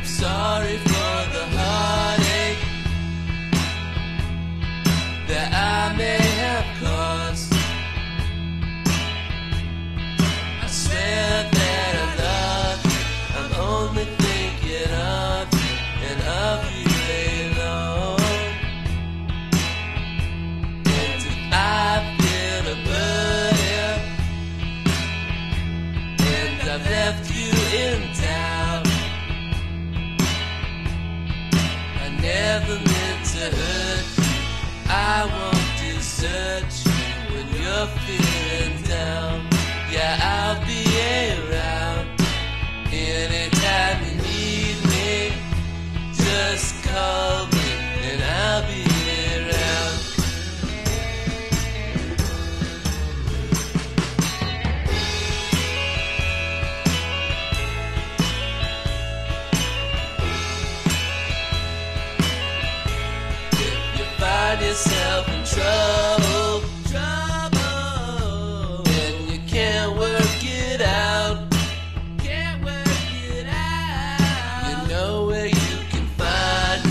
I'm never meant to hurt you. I won't desert you when you're feeling find yourself in trouble, trouble, and you can't work it out, can't work it out. You know where you can find me.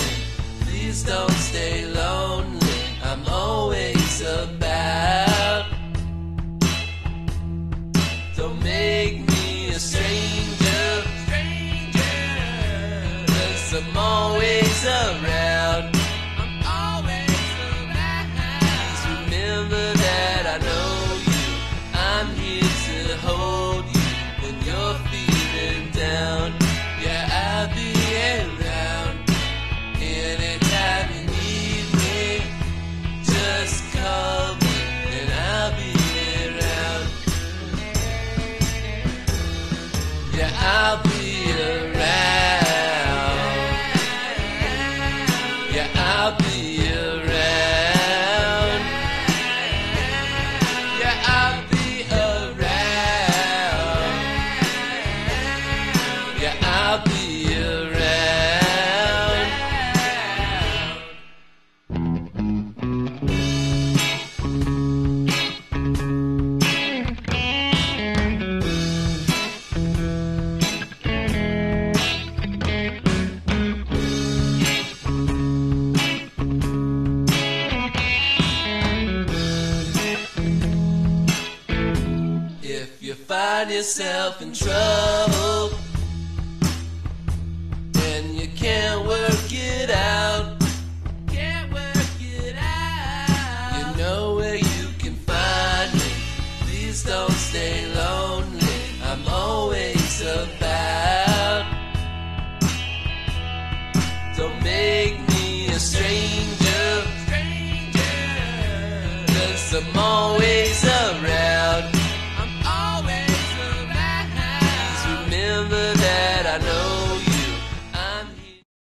Please don't stay lonely. I'm always about. Don't make me a stranger, stranger. I'm always around. I'll find yourself in trouble and you can't work it out, can't work it out. You know where you can find me. Please don't stay lonely. I'm always about. Don't make me a stranger, stranger. Cause I'm always